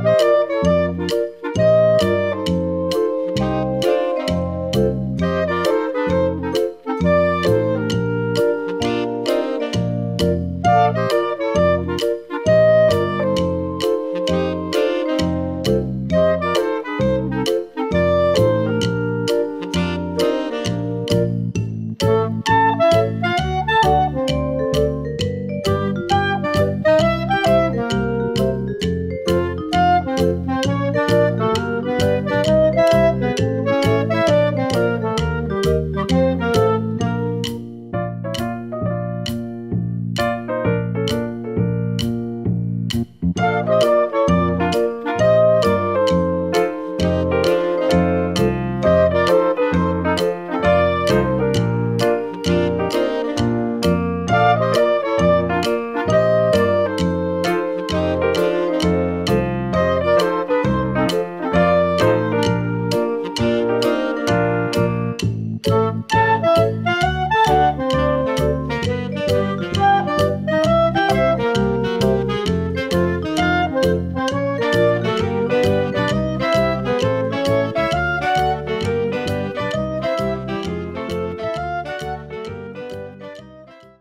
Música